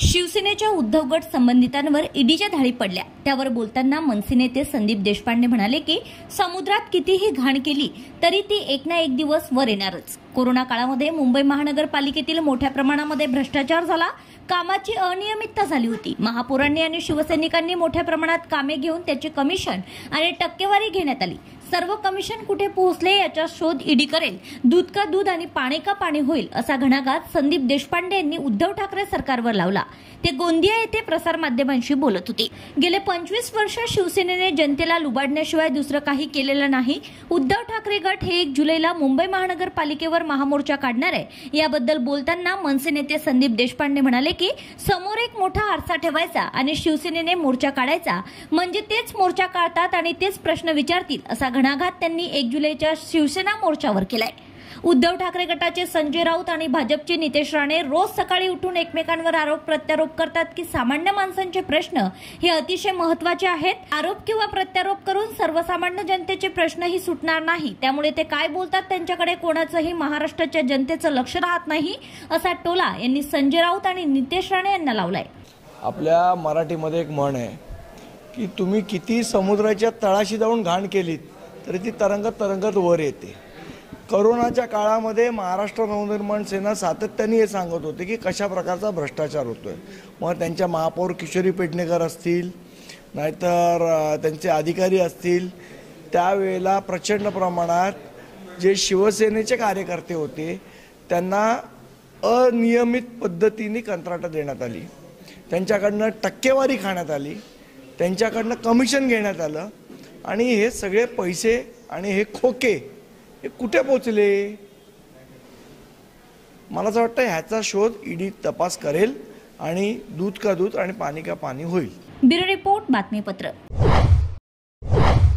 शिवसेनेच्या उद्धव गट संबंधितांवर ईडीच्या धाडी पडल्या. त्यावर बोलताना मनसे नेते संदीप देशपांडे म्हणाले की समुद्रात कितीही घाण केली तरी ती एक ना एक दिवस वर येणारच. कोरोना काळामध्ये मुंबई महानगरपालिकेतील मोठ्या प्रमाणामध्ये भ्रष्टाचार झाला. कामाची अनियमितता झाली होती. महापौरांनी आणि शिवसैनिकांनी मोठ्या प्रमाणात कामे घेऊन त्याची कमिशन आणि टक्केवारी घेण्यात आली. सर्व कमिशन कुठे पोहोचले याचा शोध ईडी करेल. दूध का दूध आणि पाणी का पाणी होईल असा घणाघात संदीप देशपांडे यांनी उद्धव ठाकरे सरकारवर लावला. ते गोंदिया येथे प्रसार माध्यमांशी बोलत होते. गेले पंचवीस वर्ष शिवसेनेने जनतेला लुबाडण्याशिवाय दुसरं काही केलेलं नाही. उद्धव ठाकरे गट हे एक जुलैला मुंबई महानगरपालिकेवर महामोर्चा काढणार आहे. याबद्दल बोलताना मनसे नेते संदीप देशपांडे म्हणाले की समोर एक मोठा आरसा ठेवायचा आणि शिवसेनेने मोर्चा काढायचा. म्हणजे तेच मोर्चा काढतात आणि तेच प्रश्न विचारतील असा घणाघात त्यांनी एक जुलैच्या शिवसेना मोर्चावर केलाय. उद्धव ठाकरे गटाचे संजय राऊत आणि भाजपचे नितेश राणे रोज सकाळी उठून एकमेकांवर आरोप प्रत्यारोप करतात की सामान्य माणसांचे प्रश्न हे अतिशय महत्त्वाचे आहेत. आरोप किंवा प्रत्यारोप करून सर्वसामान्य जनतेचे प्रश्नही सुटणार नाही. त्यामुळे ते काय बोलतात त्यांच्याकडे कोणाचंही महाराष्ट्राच्या जनतेचं लक्ष राहत नाही असा टोला यांनी संजय राऊत आणि नितेश राणे यांना लावलाय. आपल्या मराठीमध्ये एक म्हण आहे की तुम्ही किती समुद्राच्या तळाशी जाऊन घाण केलीत तरी ती तरंगत तरंगत वर येते. करोनाच्या काळामध्ये महाराष्ट्र नवनिर्माण सेना सातत्याने हे सांगत होते की कशा प्रकारचा भ्रष्टाचार होतो आहे मग त्यांच्या महापौर किशोरी पेडणेकर असतील नाहीतर त्यांचे अधिकारी असतील त्यावेळेला प्रचंड प्रमाणात जे शिवसेनेचे कार्यकर्ते होते त्यांना अनियमित पद्धतीने कंत्राटं देण्यात आली. त्यांच्याकडनं टक्केवारी खाण्यात आली. त्यांच्याकडनं कमिशन घेण्यात आलं. आणि हे सगळे पैसे आणि हे खोके हे कुठे पोचले मला असं वाटतं ह्याचा शोध ईडी तपास करेल आणि दूध का दूध आणि पाणी का पाणी होईल. ब्युरो रिपोर्ट बातमीपत्र.